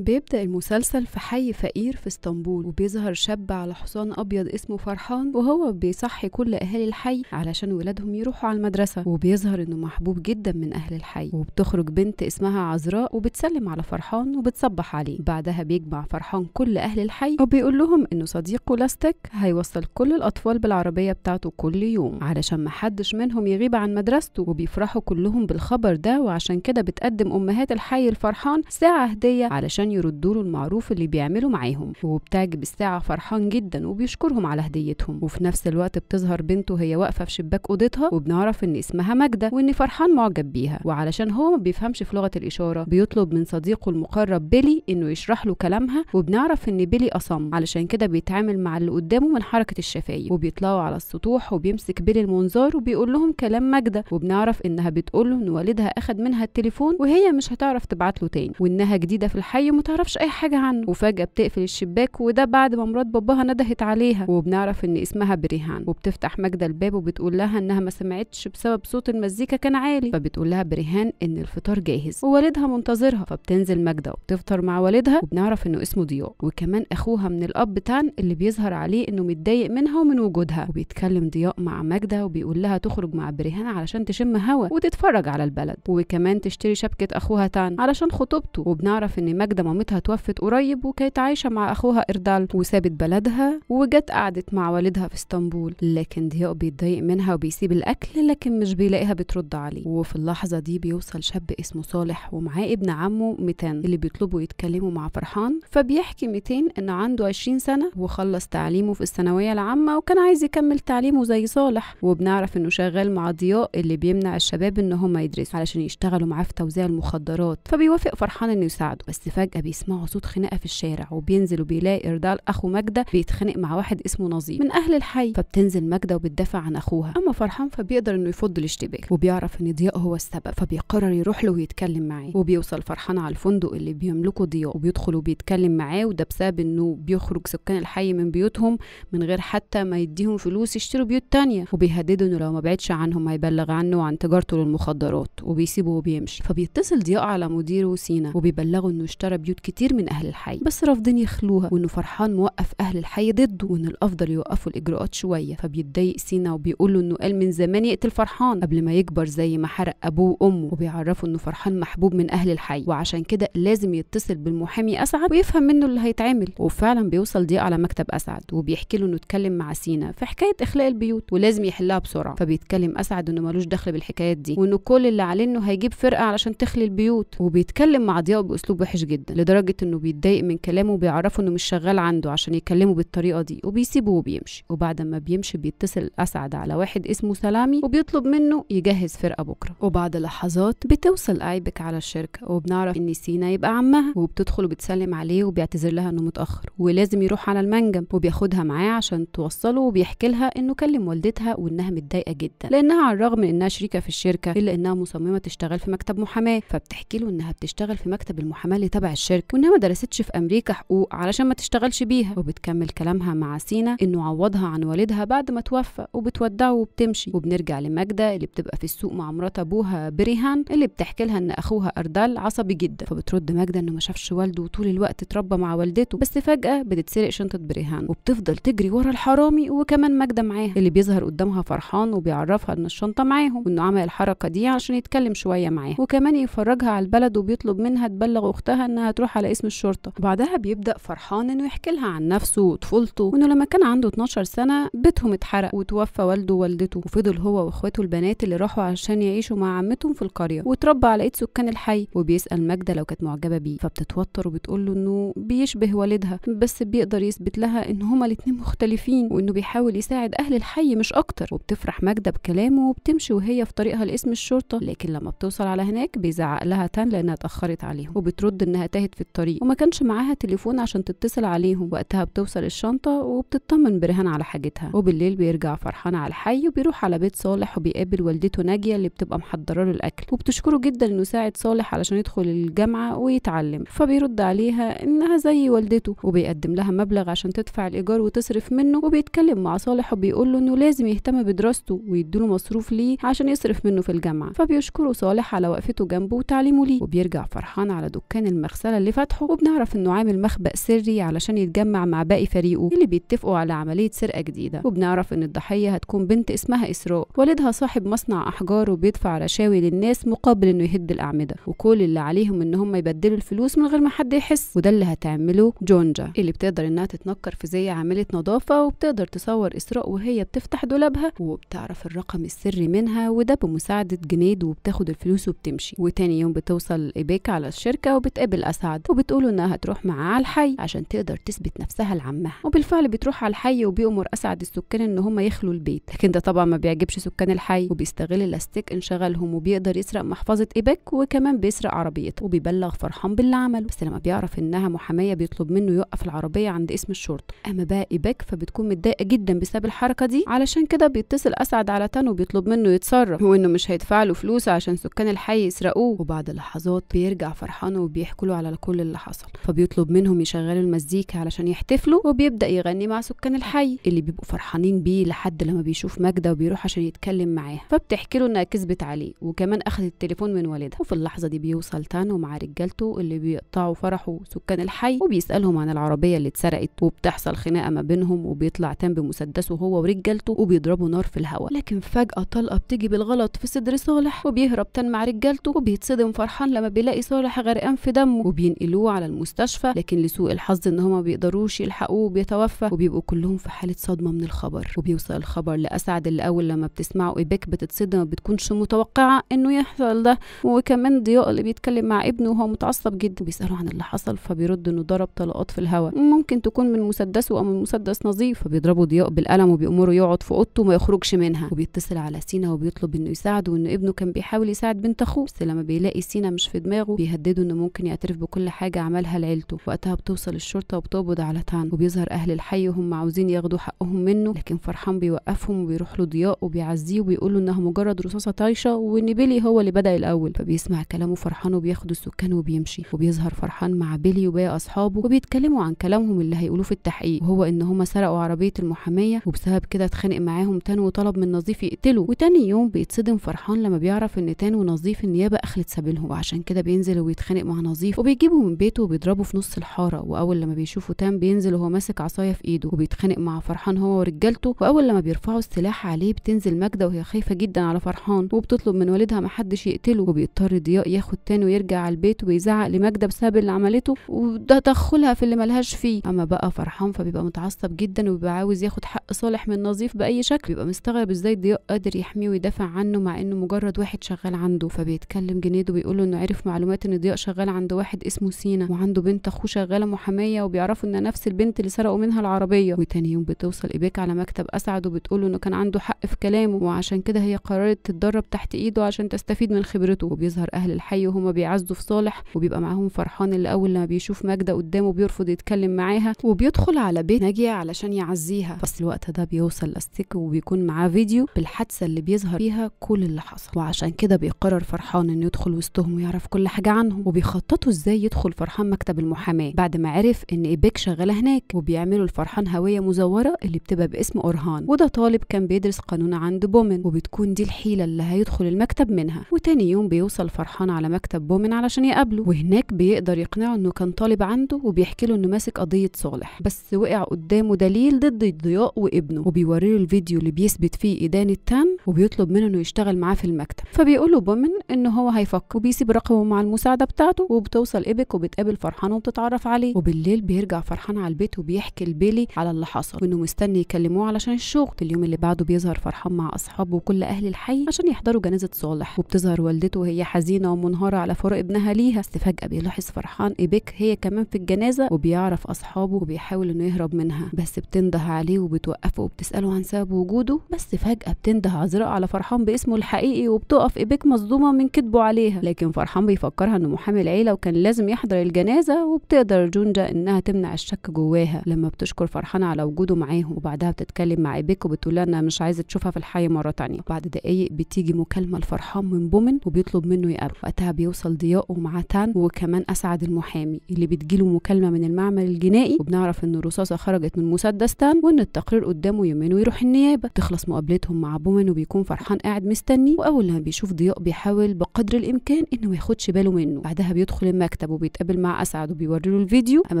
بيبدأ المسلسل في حي فقير في اسطنبول وبيظهر شاب على حصان أبيض اسمه فرحان وهو بيصحي كل أهالي الحي علشان ولادهم يروحوا على المدرسة. وبيظهر إنه محبوب جدا من أهل الحي. وبتخرج بنت اسمها عذراء وبتسلم على فرحان وبتصبح عليه. بعدها بيجمع فرحان كل أهل الحي وبيقول لهم إنه صديقه لاستك هيوصل كل الأطفال بالعربية بتاعته كل يوم علشان محدش منهم يغيب عن مدرسته. وبيفرحوا كلهم بالخبر ده وعشان كده بتقدم أمهات الحي الفرحان ساعة هدية علشان يردوا له المعروف اللي بيعملوا معاهم. وبتعجب الساعة فرحان جدا وبيشكرهم على هديتهم. وفي نفس الوقت بتظهر بنته هي واقفة في شباك أوضتها وبنعرف إن اسمها ماجدة وإن فرحان معجب بيها. وعلشان هو ما بيفهمش في لغة الإشارة بيطلب من صديقه المقرب بيلي إنه يشرح له كلامها. وبنعرف إن بيلي أصم. علشان كده بيتعامل مع اللي قدامه من حركة الشفايف. وبيطلعوا على السطوح وبيمسك بيلي المنظار وبيقول لهم كلام ماجدة. وبنعرف إنها بتقول له إن والدها أخد منها التليفون وهي مش هتعرف تبعت له تاني. وإنها جديدة في الحي تعرفش أي حاجة عنه. وفجأة بتقفل الشباك وده بعد ما مرات باباها ندهت عليها. وبنعرف إن اسمها بريهان. وبتفتح ماجده الباب وبتقول لها إنها ما سمعتش بسبب صوت المزيكا كان عالي. فبتقول لها بريهان إن الفطار جاهز. ووالدها منتظرها. فبتنزل ماجده وبتفطر مع والدها وبنعرف إنه اسمه ضياء. وكمان أخوها من الأب تان اللي بيظهر عليه إنه متضايق منها ومن وجودها. وبيتكلم ضياء مع ماجده وبيقول لها تخرج مع بريهان علشان تشم هوا وتتفرج على البلد. وكمان تشتري شبكة أخوها تان علشان خطوبته. وبنعرف إن ماجده مامتها توفت قريب وكانت عايشة مع أخوها إردال وسابت بلدها وجت قعدت مع والدها في إسطنبول. لكن ضياء بيتضايق منها وبيسيب الأكل لكن مش بيلاقيها بترد عليه. وفي اللحظة دي بيوصل شاب اسمه صالح ومعاه ابن عمه ميتان اللي بيطلبوا يتكلموا مع فرحان. فبيحكي ميتين إنه عنده 20 سنة وخلص تعليمه في الثانوية العامة وكان عايز يكمل تعليمه زي صالح. وبنعرف إنه شغال مع ضياء اللي بيمنع الشباب إن هم يدرسوا علشان يشتغلوا معاه في توزيع المخدرات. فبيوافق فرحان إنه يساعده. بس فجأة بيسمعوا صوت خناقة في الشارع وبينزل وبيلاقي إردال أخو ماجدة بيتخانق مع واحد اسمه نظيم من أهل الحي فبتنزل ماجدة وبتدافع عن أخوها. أما فرحان فبيقدر إنه يفض الاشتباك وبيعرف إن ضياء هو السبب فبيقرر يروح له ويتكلم معاه. وبيوصل فرحان على الفندق اللي بيملكه ضياء وبيدخل وبيتكلم معاه وده بسبب إنه بيخرج سكان الحي من بيوتهم من غير حتى ما يديهم فلوس يشتروا بيوت تانية. وبيهددوا إنه لو ما بعدش عنهم هيبلغ عنه عن تجارته للمخدرات وبيسيبه وبيمشي فبيتصل ضياء على مديره سينا وبيبلغه إنه اشترى بيوت كتير من أهل الحي بس رافضين يخلوها وإنه فرحان موقف أهل الحي ضده وإن الأفضل يوقفوا الإجراءات شوية. فبيتضايق سينا وبيقول له إنه قال من زمان يقتل فرحان قبل ما يكبر زي ما حرق أبوه وأمه وبيعرفه إنه فرحان محبوب من أهل الحي. وعشان كده لازم يتصل بالمحامي أسعد ويفهم منه اللي هيتعمل. وفعلا بيوصل ضياء على مكتب أسعد وبيحكي له إنه اتكلم مع سينا في حكاية إخلاء البيوت ولازم يحلها بسرعة. فبيتكلم أسعد إنه ملوش دخل بالحكايات دي وإنه كل اللي عليه إنه هيجيب فرقة علشان تخلي البيوت. وبيتكلم مع ضياء بأسلوب وحش جدا. لدرجة إنه بيتضايق من كلامه وبيعرفه إنه مش شغال عنده عشان يكلمه بالطريقة دي وبيسيبه وبيمشي وبعد ما بيمشي بيتصل أسعد على واحد اسمه سلامي وبيطلب منه يجهز فرقة بكرة. وبعد لحظات بتوصل آيبك على الشركة وبنعرف إن سينا يبقى عمها وبتدخل وبتسلم عليه وبيعتذر لها إنه متأخر ولازم يروح على المنجم وبياخدها معاه عشان توصله وبيحكي لها إنه كلم والدتها وإنها متضايقة جدا لأنها على الرغم من إنها شريكة في الشركة إلا إنها مصممة تشتغل في مكتب محاماة فبتحكي له إنها بتشتغل في مكتب المحاماة اللي تبع الشركة وانها ما درستش في أمريكا حقوق علشان ما تشتغلش بيها. وبتكمل كلامها مع سينا إنه عوضها عن والدها بعد ما توفى وبتودعه وبتمشي. وبنرجع لماجدة اللي بتبقى في السوق مع مرات أبوها بريهان اللي بتحكي لها إن أخوها أردال عصبي جدا. فبترد ماجدة إنه ما شافش والده طول الوقت اتربى مع والدته بس فجأة بتتسرق شنطة بريهان. وبتفضل تجري ورا الحرامي وكمان ماجدة معاها. اللي بيظهر قدامها فرحان وبيعرفها إن الشنطة معاهم وإنه عمل الحركة دي عشان يتكلم شوية معاها. وكمان يفرجها على البلد وبيطلب منها تبلغ أختها إنها تروح على اسم الشرطة. وبعدها بيبدأ فرحان إنه يحكي لها عن نفسه وطفولته وإنه لما كان عنده 12 سنة بيتهم اتحرق وتوفى والده ووالدته. وفضل هو واخواته البنات اللي راحوا عشان يعيشوا مع عمتهم في القرية. واتربى على ايد سكان الحي وبيسأل ماجدة لو كانت معجبة بيه. فبتتوتر وبتقول له إنه بيشبه والدها بس بيقدر يثبت لها إن هما الاتنين مختلفين وإنه بيحاول يساعد أهل الحي مش أكتر. وبتفرح ماجدة بكلامه وبتمشي وهي في طريقها لاسم الشرطة. لكن لما بتوصل على هناك بيزعق لها تان لأنها اتأخرت عليهم. وبترد إنها تاهت في الطريق. وما كانش معاها تليفون عشان تتصل عليهم. وقتها بتوصل الشنطة وبتطمن برهان على حاجتها. وبالليل بيرجع فرحان على الحي وبيروح على بيت صالح وبيقابل والدته ناجية اللي بتبقى محضرة له الأكل. وبتشكره جدا إنه ساعد صالح علشان يدخل الجامعة ويتعلم. فبيرد عليها إنها زي والدته وبيقدم لها مبلغ عشان تدفع الإيجار وتصرف منه. وبيتكلم مع صالح وبيقول له إنه لازم يهتم بدراسته ويديله مصروف ليه عشان يصرف منه في الجامعة. فبيشكره صالح على وقفته جنبه وتعليمه ليه. وبيرجع فرحان على دكان المغسلة الرساله اللي فاتحه وبنعرف إنه عامل مخبأ سري علشان يتجمع مع باقي فريقه اللي بيتفقوا على عملية سرقة جديدة. وبنعرف إن الضحية هتكون بنت اسمها إسراء. والدها صاحب مصنع أحجار وبيدفع رشاوي للناس مقابل إنه يهد الأعمدة. وكل اللي عليهم إن هم يبدلوا الفلوس من غير ما حد يحس. وده اللي هتعمله جونجا اللي بتقدر إنها تتنكر في زي عامله نظافة وبتقدر تصور إسراء وهي بتفتح دولابها. وبتعرف الرقم السري منها وده بمساعدة جنيد وبتاخد الفلوس وبتمشي. وتاني يوم بتوصل ايبيك على الشركة وبتقابل اسعد وبتقول إنها هتروح معاه على الحي عشان تقدر تثبت نفسها لعمها. وبالفعل بتروح على الحي وبيأمر أسعد السكان إن هم يخلوا البيت. لكن ده طبعا ما بيعجبش سكان الحي وبيستغل الاستيك انشغالهم وبيقدر يسرق محفظة إيبك وكمان بيسرق عربيته وبيبلغ فرحان باللي عمله بس لما بيعرف إنها محامية بيطلب منه يوقف العربية عند اسم الشرطة. أما بقى إيبك فبتكون متضايقة جدا بسبب الحركة دي. علشان كده بيتصل أسعد على تان وبيطلب منه يتصرف. وإنه مش هيدفع له فلوس عشان سكان الحي يسرقوه. وبعد لحظات بيرجع فرحان وبيحكوا له على كل اللي حصل. فبيطلب منهم يشغلوا المزيكا علشان يحتفلوا وبيبدأ يغني مع سكان الحي اللي بيبقوا فرحانين بيه لحد لما بيشوف ماجدة وبيروح عشان يتكلم معاها. فبتحكي له إنها كذبت عليه وكمان أخذت التليفون من والدها. وفي اللحظة دي بيوصل تان ومع رجالته اللي بيقطعوا فرحه سكان الحي وبيسألهم عن العربية اللي اتسرقت. وبتحصل خناقة ما بينهم وبيطلع تان بمسدسه هو ورجالته وبيضربوا نار في الهواء. لكن فجأة طلقة بتيجي بالغلط في صدر صالح وبيهرب تان مع رجالته وبيتصدم فرحان لما بيلاقي صالح غرقان في دمه. وبينقلوه على المستشفى لكن لسوء الحظ إن هما ما بيقدروش يلحقوه وبيتوفى وبيبقوا كلهم في حالة صدمة من الخبر. وبيوصل الخبر لأسعد اللي اول لما بتسمعه إيبك بتتصدم ما بتكونش متوقعة إنه يحصل ده. وكمان ضياء اللي بيتكلم مع ابنه وهو متعصب جدا بيساله عن اللي حصل فبيرد إنه ضرب طلقات في الهواء ممكن تكون من مسدسه أو من مسدس نظيف فبيضربوا ضياء بالقلم وبيأمره يقعد في أوضته وما يخرجش منها. وبيتصل على سينا وبيطلب إنه يساعده وان ابنه كان بيحاول يساعد بنت أخوه بس لما بيلاقي سينا مش في دماغه بيهدده إنه ممكن يعترف بكل حاجة عملها لعيلته. وقتها بتوصل الشرطة وبتقبض على تان وبيظهر أهل الحي وهم عاوزين ياخدوا حقهم منه. لكن فرحان بيوقفهم وبيروح له ضياء وبيعزيه وبيقول له إنها مجرد رصاصة طايشة وإن بيلي هو اللي بدأ الأول. فبيسمع كلامه فرحان وبياخد السكان وبيمشي. وبيظهر فرحان مع بيلي وباقي أصحابه وبيتكلموا عن كلامهم اللي هيقولوه في التحقيق. وهو إن هم سرقوا عربية المحامية وبسبب كده اتخانق معاهم تان وطلب من نظيف يقتله. وتاني يوم بيتصدم فرحان لما بيعرف إن تان ونظيف النيابة أخلت سبيلهم. وعشان كده بينزل ويتخانق مع نظيف وبيجيبه من بيته وبيضربه في نص الحارة وأول لما بيشوفوا تان بينزل وهو ماسك عصاية في إيده وبيتخانق مع فرحان هو ورجالته وأول لما بيرفعوا السلاح عليه بتنزل ماجدة وهي خايفة جدا على فرحان وبتطلب من والدها محدش يقتله وبيضطر ضياء ياخد تاني ويرجع على البيت ويزعق لماجدة بسبب اللي عملته وده تدخلها في اللي ملهاش فيه. أما بقى فرحان فبيبقى متعصب جدا وبيبقى عاوز ياخد حق صالح من نظيف بأي شكل بيبقى مستغرب إزاي ضياء قادر يحميه ويدافع عنه مع إنه مجرد واحد شغال عنده فبيتكلم جنيد وبيقول له إنه عرف معلومات إن ضياء شغال عند واحد اسمه سينا وعنده بنت أخوه شغالة محامية وبيعرفوا إن نفس البنت اللي سرقوا منها العربية. وتاني يوم بتوصل ايبيك على مكتب أسعد وبتقول له إنه كان عنده حق في كلامه وعشان كده هي قررت تتدرب تحت إيده عشان تستفيد من خبرته. وبيظهر أهل الحي وهما بيعزوا في صالح وبيبقى معاهم فرحان اللي أول لما بيشوف ماجدة قدامه بيرفض يتكلم معاها وبيدخل على بيت ناجية علشان يعزيها. بس الوقت ده بيوصل لاستيك وبيكون معاه فيديو بالحادثة اللي بيظهر فيها كل اللي حصل. وعشان كده بيقرر فرحان إنه يدخل وسطهم ويعرف كل حاجة عنهم وبيخططوا إزاي يدخل فرحان مكتب المحاماة بعد ما عرف ان ايبيك شغالة هناك وبيعملوا لفرحان هوية مزورة اللي بتبقى باسم أورهان. وده طالب كان بيدرس قانون عند بومن وبتكون دي الحيلة اللي هيدخل المكتب منها. وتاني يوم بيوصل فرحان على مكتب بومن علشان يقابله. وهناك بيقدر يقنعه انه كان طالب عنده وبيحكي له انه ماسك قضية صالح. بس وقع قدامه دليل ضد الضياء وابنه. وبيوري له الفيديو اللي بيثبت فيه ادانه تام وبيطلب منه انه يشتغل معاه في المكتب. فبيقول له بومن ان هو هيفكر وبيسيب رقمه مع المساعدة بتاعته وبتوصل إيبك وبتقابل فرحان وبتتعرف عليه. وبالليل بيرجع فرحان على البيت وبيحكي لبيلي على اللي حصل. وإنه مستني يكلموه علشان الشغل. اليوم اللي بعده بيظهر فرحان مع أصحابه وكل أهل الحي عشان يحضروا جنازة صالح. وبتظهر والدته وهي حزينة ومنهارة على فراق ابنها ليها. بس فجأة بيلاحظ فرحان إيبك هي كمان في الجنازة وبيعرف أصحابه وبيحاول إنه يهرب منها. بس بتنده عليه وبتوقفه وبتسأله عن سبب وجوده. بس فجأة بتنده عذراء على فرحان باسمه الحقيقي وبتقف إيبك مصدومة من كذبه عليها. لكن فرحان بيفكرها إنه محامي العيلة وكان لازم يحضر الجنازة وبتقدر جونجا إنها تمنع الشك جواها. لما بتشكر فرحان على وجوده معاهم وبعدها بتتكلم مع ايبك وبتقول لها مش عايزة تشوفها في الحي مرة تانية. بعد دقايق بتيجي مكالمة لفرحان من بومن وبيطلب منه يقابله. وقتها بيوصل ضياء ومعاه تان وكمان أسعد المحامي اللي بتجيله مكالمة من المعمل الجنائي. وبنعرف إن الرصاصة خرجت من مسدس تان وإن التقرير قدامه يومين ويروح النيابة. تخلص مقابلتهم مع بومن وبيكون فرحان قاعد مستني. وأول لما بيشوف ضياء بيحاول بقدر الإمكان إنه ما ياخدش باله منه. بعدها بيدخل المكتب وبيتقابل مع أسعد وبيوري الفيديو. أما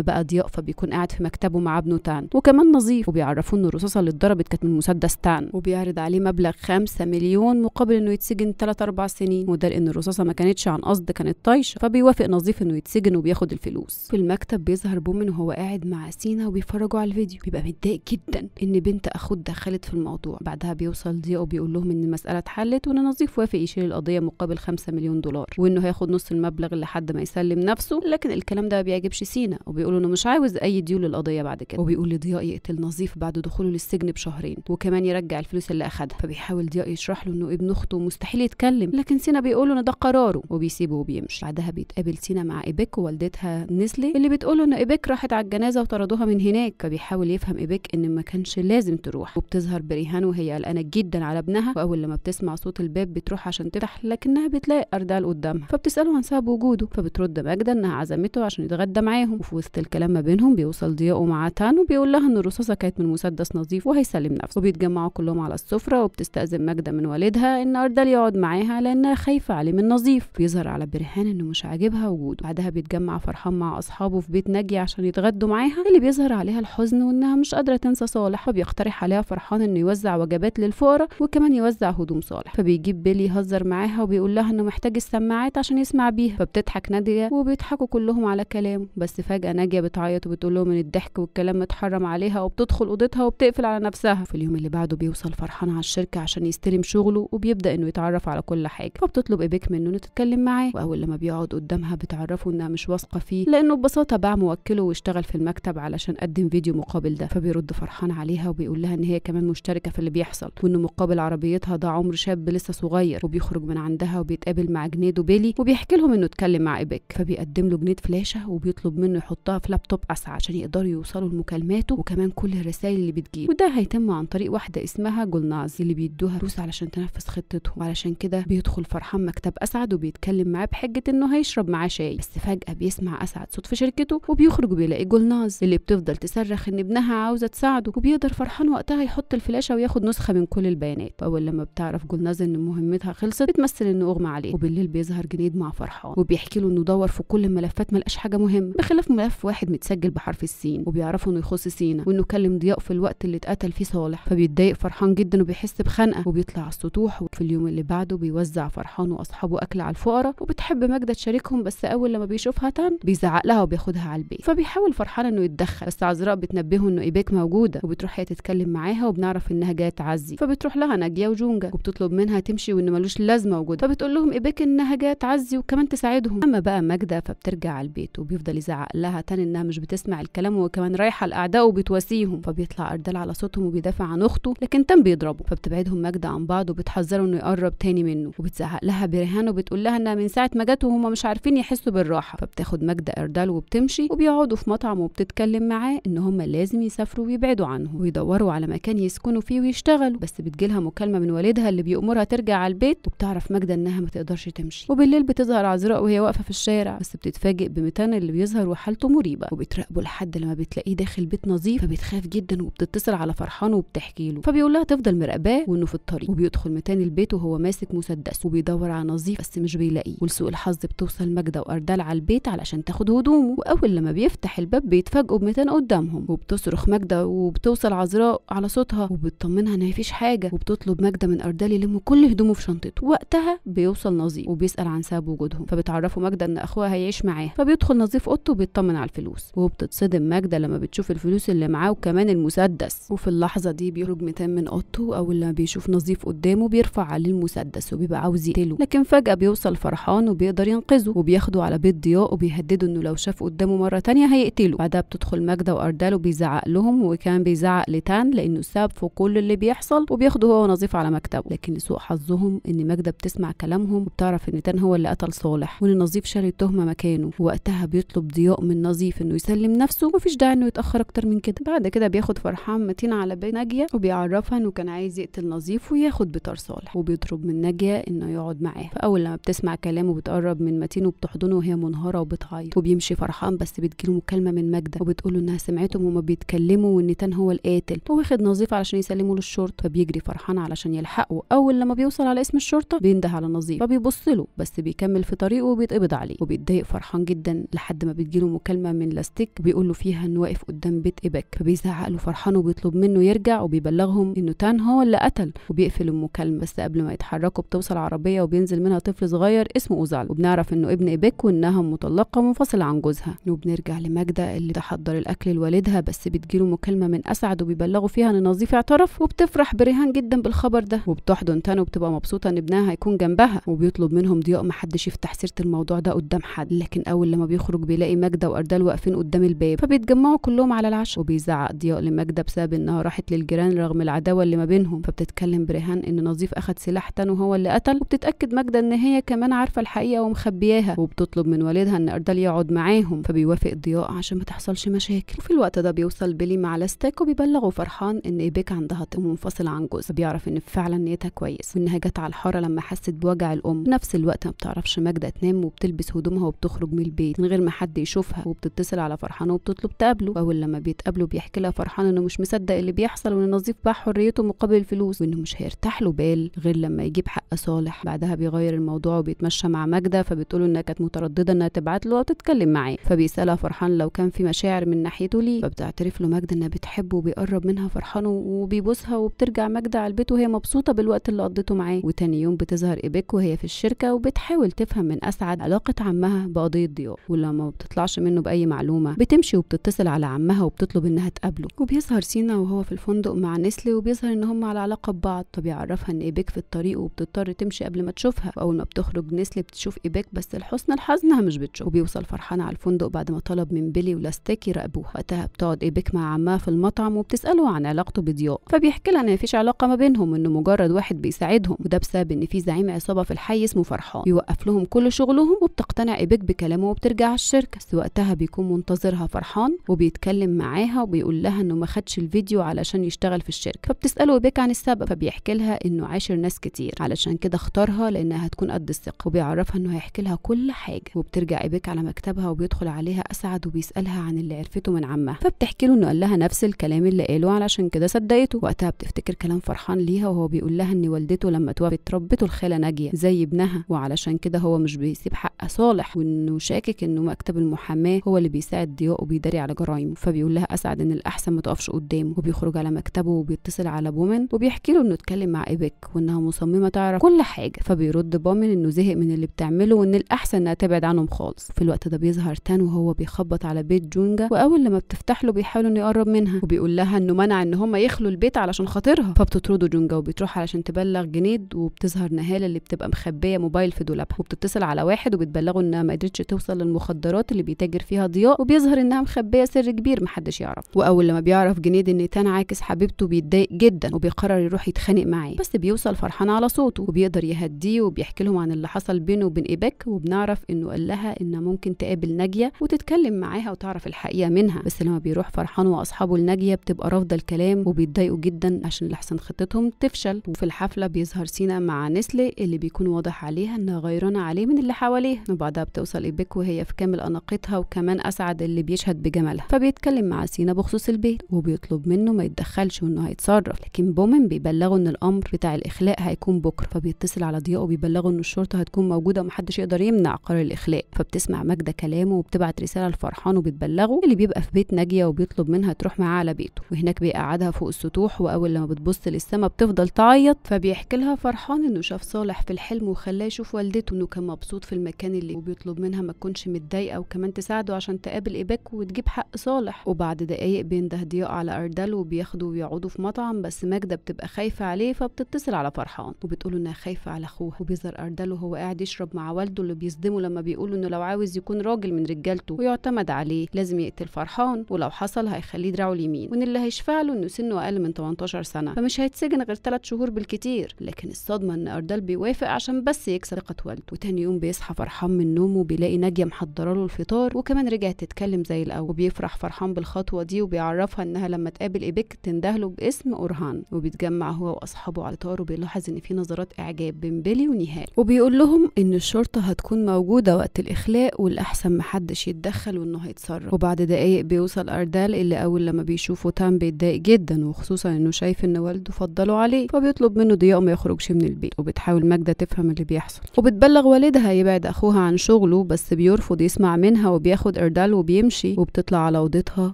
بقى ضياء فبيكون قاعد في مكتبه مع ابنه تان. وكمان نظيف. وبيعرفوه ان الرصاصة اللي اتضربت كانت من مسدس تان. وبيعرض عليه مبلغ 5 مليون مقابل إنه يتسجن 3 4 سنين. وده لأن الرصاصة ما كانتش عن قصد كانت طايشة. فبيوافق نظيف إنه يتسجن وبياخد الفلوس. في المكتب بيظهر بومن وهو قاعد مع سينا وبيتفرجوا على الفيديو. بيبقى متضايق جدا إن بنت أخوه اتدخلت في الموضوع. بعدها بيوصل ضياء وبيقول لهم إن المسألة اتحلت وإن نظيف وافق يشيل القضية مقابل 5 مليون دولار. وإنه هياخد نص المبلغ لحد ما يسلم نفسه لكن الكلام ده بيعجبش سينا وبيقول إنه مش عاوز أي ديول للقضية بعد كده. وبيقول لضياء يقتل نظيف بعد دخوله للسجن بشهرين وكمان يرجع الفلوس اللي أخدها. فبيحاول ضياء يشرح له إنه ابن أخته مستحيل يتكلم لكن سينا بيقول له ان ده قراره وبيسيبه وبيمشي. بعدها بيتقابل سينا مع ايبك ووالدتها نسلي اللي بتقول له ان ايبك راحت على الجنازة وطردوها من هناك. فبيحاول يفهم ايبك إن ما كانش لازم تروح وبتظهر بريهان وهي قلقانة جدا على ابنها. واول لما بتسمع صوت الباب بتروح عشان تفتح لكنها بتلاقي اردال قدامها فبتسأله عن سبب وجوده فبترد ماجدة إنها عزمته عشان يتغدى معاهم وفي وسط الكلام ما بينهم بيوصل ضياء مع تان وبيقول لها إن الرصاصة كانت من مسدس نظيف وهيسلم نفسه. وبيتجمعوا كلهم على السفرة وبتستأذن ماجدة من والدها إن اردال يقعد معاها لأنها خايفة عليه من نظيف بيظهر على برهان إنه مش عاجبها وجوده. بعدها بيتجمع فرحان مع أصحابه في بيت ناجيه عشان يتغدوا معاها اللي بيظهر عليها الحزن وإنها مش قادرة تنسى صالح فبيقترح عليها فرحان إنه يوزع وجبات للفقراء وكمان يوزع هدوم صالح. فبيجيب بيلي يهزر معاها وبيقول لها إنه محتاج السماعات عشان يسمع بيها. فبتضحك نادية وبيضحكوا كلهم على كلامه. بس فجأة ناجية بتعيط وبتقول لهم إن الضحك والكلام متحرم عليها وبتدخل أوضتها وبتقفل على نفسها. في اليوم اللي بعده بيوصل فرحان على الشركة عشان يستلم شغله وبيبدأ إنه يتعرف على كل حاجة. فبتطلب إيبك منه إنه تتكلم معاه. وأول لما بيقعد قدامها بتعرفه إنها مش واثقة فيه لأنه ببساطة باع موكله واشتغل في المكتب علشان قدم فيديو مقابل ده. فبيرد فرحان عليها وبيقول لها إن هي كمان مشتركة في اللي بيحصل وإنه مقابل عربيتها ده عمر شاب لسه صغير. وبيخرج من عندها وبيتقابل مع جنيد وبيلي وبيحكي لهم إنه اتكلم مع إيبك. فبيقدم له جنيد فلاشة وبيطلب منه يحطها في لابتوب أسعى عشان يقدروا يوصلوا لمكالماته وكمان كل الرسائل اللي بتجيله. وده هيتم عن طريق واحدة اسمها جولناز اللي بيدوها فلوس علشان تنفذ خطته وعلشان كده بيدخل فرحان مكتب أسعد وبيتكلم معاه بحجة إنه هيشرب معاه شاي. بس فجأة بيسمع أسعد صوت في شركته وبيخرج وبيلاقي جولناز اللي بتفضل تصرخ إن ابنها عاوزة تساعده وبيقدر فرحان وقتها يحط الفلاشة وياخد نسخة من كل البيانات. واول لما بتعرف جولناز إن مهمتها خلصت بتمثل انه أغمى عليه. وبالليل بيظهر جنيد مع فرحان وبيحكي له إنه دور في كل الملفات ما لقاش حاجة مهمة. بخلاف ملف واحد متسجل بحرف السين وبيعرفوا إنه يخص سينا وإنه كلم ضياء في الوقت اللي اتقتل فيه صالح. فبيتضايق فرحان جدا وبيحس بخنقة وبيطلع على السطوح وفي اليوم اللي بعده بيوزع فرحان وأصحابه أكل على الفقراء. وبتحب ماجدة تشاركهم بس أول لما بيشوفها تان بيزعق لها وبياخدها على البيت. فبيحاول فرحان إنه يتدخل بس عذراء بتنبهه إنه إيباك موجودة وبتروح هي تتكلم معاها وبنعرف إنها جاية تعزي. فبتروح لها ناجية وجونجا وبتطلب منها تمشي وانه ملوش لازمة وجود فبتقول لهم إيباك إنها جاية تعزي وكمان تساعدهم. أما بقى ماجدة فبترجع على البيت وبيفضل يزعق لها تاني إنها مش بتسمع الكلام وكمان رايحه الأعداء وبتواسيهم. فبيطلع أردال على صوتهم وبيدافع عن أخته لكن تان بيضربه. فبتبعدهم ماجده عن بعض وبتحذره إنه يقرب تاني منه. وبتزعق لها برهان وبتقول لها إنها من ساعة ما جت وهم مش عارفين يحسوا بالراحة. فبتاخد ماجده أردال وبتمشي وبيقعدوا في مطعم وبتتكلم معاه إن هم لازم يسافروا ويبعدوا عنه ويدوروا على مكان يسكنوا فيه ويشتغلوا. بس بتجيلها مكالمة من والدها اللي بيأمرها ترجع على البيت وبتعرف ماجده إنها ما تقدرش تمشي. وبالليل بتظهر عذراء وهي واقفة في الشارع. بس بتتفاجئ بميتان اللي بيظهر وحالته مريبة وبتراقبه لحد لما بتلاقيه داخل بيت نظيف فبتخاف جدا وبتتصل على فرحان وبتحكي له. فبيقول لها تفضل مراقباه وإنه في الطريق. وبيدخل ميتان البيت وهو ماسك مسدس وبيدور على نظيف بس مش بيلاقيه. ولسوء الحظ بتوصل ماجده وأردال على البيت علشان تاخد هدومه. وأول لما بيفتح الباب بيتفاجئوا بميتان قدامهم. وبتصرخ ماجده وبتوصل عذراء على صوتها وبتطمنها إن مفيش حاجة. وبتطلب ماجده من أردال يلم كل هدومه في شنطته. وقتها بيوصل نظيف وبيسأل عن سبب وجودهم. فبتعرفه ماجده إن اخوها هيعيش معاه. فبيدخل نظيف أوضته وبيطمن على الفلوس. وبتتصدم ماجدة لما بتشوف الفلوس اللي معاه وكمان المسدس. وفي اللحظة دي بيخرج ميتان من أوضته اول لما بيشوف نظيف قدامه بيرفع عليه المسدس وبيبقى عاوز يقتله. لكن فجأة بيوصل فرحان وبيقدر ينقذه. وبياخده على بيت ضياء وبيهدده إنه لو شاف قدامه مرة تانية هيقتله. بعدها بتدخل ماجدة واردال وبيزعق لهم وكان بيزعق لتان لأنه السبب في كل اللي بيحصل. وبياخده هو ونظيف على مكتبه. لكن لسوء حظهم إن ماجدة بتسمع كلامهم وبتعرف إن تان هو اللي قتل صالح. وإن نظيف شال التهمه مكانه. ووقتها بيطلب ضياء من نظيف إنه يسلم نفسه. ومفيش داعي إنه يتأخر أكتر من كده. بعد كده بياخد فرحان متين على ناجية وبيعرفها إنه كان عايز يقتل نظيف وياخد بطار صالح. وبيطلب من ناجية إنه يقعد معاه. فأول لما بتسمع كلامه بتقرب من متين وبتحضنه وهي منهارة وبتعيط. وبيمشي فرحان بس بتجيله مكالمة من ماجده وبتقول إنها سمعتهم وهما بيتكلموا وإن تان هو القاتل. وواخد نظيف علشان يسلمه للشرطة. فبيجري فرحان علشان يلحقه. أول لما بيوصل على اسم الشرطة بينده على نظيف. فبيبص له بس بيكمل في طريقه وبيتقبض عليه. فبيتضايق فرحان جدا لحد ما بتجيله مكالمة من لاستيك بيقول له فيها إنه واقف قدام بيت ايبك فبيزعق له فرحان وبيطلب منه يرجع وبيبلغهم إنه تان هو اللي قتل. وبيقفل المكالمة بس قبل ما يتحركوا بتوصل عربية وبينزل منها طفل صغير اسمه اوزال وبنعرف إنه ابن ايبك وإنها مطلقة منفصله عن جوزها. وبنرجع لماجدة اللي تحضر الأكل لوالدها بس بتجيله مكالمة من أسعد وبيبلغوا فيها إن نظيف اعترف وبتفرح بريهان جدا بالخبر ده. وبتحضن تان وبتبقى مبسوطة إن ابنها هيكون جنبها. وبيطلب منهم ضياء محدش يفتح سيرة الموضوع ده قدام حد لكن أول لما بيخرج بيلاقي ماجدة وأردال واقفين قدام الباب فبيتجمعوا كلهم على العشاء. وبيزعق ضياء لماجدة بسبب إنها راحت للجيران رغم العداوة اللي ما بينهم. فبتتكلم بريهان إن نظيف اخد سلاح تانو هو اللي قتل. وبتتأكد ماجدة إن هي كمان عارفة الحقيقة ومخبياها. وبتطلب من والدها إن أردال يقعد معاهم. فبيوافق ضياء عشان ما تحصلش مشاكل. وفي الوقت ده بيوصل بيلي مع لاستيك وبيبلغوا فرحان إن إيبيك عندها طم منفصل عن جوز فبيعرف إن فعلا نيتها كويس. وإنها جت على الحارة لما حست بوجع الأم. في نفس الوقت ما بتعرفش ماجدة تنام وبتلبس هدومها وبتخرج من البيت من غير ما حد يشوفها وبتتصل على فرحان وبتطلب تقابله. واول لما بيتقابلوا بيحكي لها فرحان إنه مش مصدق اللي بيحصل وإن نظيف باع حريته مقابل الفلوس وإنه مش هيرتاح له بال غير لما يجيب حق صالح. بعدها بيغير الموضوع وبيتمشى مع ماجدة فبتقول إنها كانت مترددة إنها تبعت له أو تتكلم معاه. فبيسألها فرحان لو كان في مشاعر من ناحيته ليه. فبتعترف له ماجدة إنها بتحبه وبيقرب منها فرحان وبيبوسها وبترجع ماجدة على البيت وهي مبسوطة بالوقت اللي قضيته معاه. وتاني يوم بتظهر ايبك وهي في الشركة وبتحاول تفهم من أسعد علاقة عمها بقضيه ضياء ولما ما بتطلعش منه بأي معلومة بتمشي وبتتصل على عمها وبتطلب إنها تقابله. وبيظهر سينا وهو في الفندق مع نسلي وبيظهر إن هم على علاقة ببعض. فبيعرفها إن ايبك في الطريق وبتضطر تمشي قبل ما تشوفها. واول ما بتخرج نسلي بتشوف ايبك بس لحسن الحظ انها مش بتشوف وبيوصل فرحان على الفندق بعد ما طلب من بيلي ولاستيك يراقبوها وقتها بتقعد ايبك مع عمها في المطعم وبتسأله عن علاقته بضياء فبيحكي لها إن مفيش علاقة ما بينهم انه مجرد واحد بيساعدهم. وده بسبب إن في زعيم عصابة في الحي اسمه فرحان. بيوقف لهم كل شغلهم وبتقتنع ايبك بكلامه وبترجع الشركة. بس وقتها بيكون منتظرها فرحان وبيتكلم معاها وبيقول لها إنه ما خدش الفيديو علشان يشتغل في الشركة. فبتسأله ايبك عن السبب فبيحكي لها إنه عاشر ناس كتير. علشان كده اختارها لأنها هتكون قد الثقة وبيعرفها إنه هيحكي لها كل حاجة. وبترجع إيبك على مكتبها وبيدخل عليها أسعد وبيسألها عن اللي عرفته من عمها. فبتحكي له إنه قال لها نفس الكلام اللي قاله علشان كده صدقته. وقتها بتفتكر كلام فرحان ليها وهو بيقول لها إن والدته لما توفت ربته الخالة ناجية زي ابنها. وعلشان كده هو مش بيسيب حق صالح. وإنه شاكك إنه مكتب المحاماة هو اللي بيساعد ضياء وبيداري على جرايمه فبيقول لها أسعد إن الأحسن ما تقفش قدامه. وبيخرج على مكتبه وبيتصل على بومن وبيحكي له إنه اتكلم مع إيبك وإنها مصممة تعرف كل حاجة. فبيرد بومن إنه زهق من اللي بتعمله وإن الأحسن انها تبعد عنهم خالص. في الوقت ده بيظهر تان وهو بيخبط على بيت جونجا وأول لما بتفتح له بيحاول إنه يقرب منها. وبيقول لها إنه منع إن هم يخلوا البيت علشان خاطرها. فبتطرده جونجا وبتروح علشان تبلغ جنيد وبتظهر نهالة اللي بتبقى مخبية موبايل في دولابها. وبتتصل على واحد وبتبلغه إنها ما قدرتش توصل للمخدرات اللي بيتاجر فيها ضياء وبيظهر إنها مخبية سر كبير محدش يعرف وأول لما بيعرف جنيد إن تان عاكس حبيبته بيتضايق جدا وبيقرر يروح يتخانق معاه. بس بيوصل فرحان على صوته وبيقدر يهديه وبيحكي لهم عن اللي حصل بينه وبين إيبك وبنعرف إنه قال لها إنها ممكن تقابل ناجية وتتكلم معاها وتعرف الحقيقة منها. بس لما بيروح فرحان وأصحابه لناجية بتبقى رافضة الكلام وبيتضايقوا جدا عشان لحسن خطتهم تفشل. وفي الحفلة بيظهر سينا مع نسلي اللي بيكون واضح عليها إنها غيرانة عليه من اللي حواليها. وبعدها بتوصل ايبك وهي في كامل أناقتها وكمان أسعد اللي بيشهد بجمالها. فبيتكلم مع سينا بخصوص البيت وبيطلب منه ما يتدخلش وإنه هيتصرف. لكن بومن بيبلغه إن الأمر بتاع الإخلاء هيكون بكرة. فبيتصل على ضياء وبيبلغه إن الشرطة هتكون موجودة ومحدش يقدر يمنع قرار الإخلاء. فبتسمع ماجده كلامه وبتبعت رسالة لفرحان وبتبلغه اللي بيبقى في بيت ناجية وبيطلب منها تروح معاه على بيته. وهناك بيقعدها فوق السطوح وأول لما بتبص للسما بتفضل تعيط. فبيحكي لها فرحان إنه شاف صالح في الحلم وخلاه يشوف والدته إنه كان مبسوط في المكان اللي وبيطلب منها ما تكونش متضايقة وكمان تساعده عشان تقابل ايبك وتجيب حق صالح. وبعد دقايق بينده ضياء على اردل وبياخدوا ويقعدوا في مطعم بس ماجدة بتبقى خايفة عليه فبتتصل على فرحان. وبتقول إنها خايفة على أخوها. وبيظهر اردل وهو قاعد يشرب مع والده اللي بيصدمه لما بيقولوا إنه لو عاوز يكون راجل من رجالته ويعتمد عليه لازم يقتل فرحان ولو حصل هيخليه دراعه اليمين. وإن اللي هيشفع له إنه سنه أقل من 18 سنة. فمش هيتسجن غير 3 شهور بالكتير. لكن الصدمة إن اردل بيوافق عشان بس يكسب ثقة والده. وتاني يوم بيصحى فرحان من نومه وبيلاقي ناجية محضرة له الفطار وكمان رجعت تتكلم زي الأول. وبيفرح فرحان بالخطوة دي وبيعرفها إنها لما تقابل إيبك تنده له باسم أورهان. وبيتجمع هو وأصحابه على طار وبيلاحظ إن في نظرات إعجاب بين بيلي ونهال. وبيقول لهم إن الشرطة هتكون موجودة وقت الإخلاء والأحسن محدش يتدخل وإنه هيتصرف. وبعد دقايق بيوصل أردال اللي أول لما بيشوفه تام بيتضايق جدا وخصوصا إنه شايف إن والده فضله عليه. فبيطلب منه ضياء ما يخرجش من البيت. وبتحاول ماجدة تفهم اللي بيحصل. وبتبلغ والدها يبعد أخوها عن شغله بس بيرفض يسمع منها وبياخد اردال وبيمشي وبتطلع على أوضتها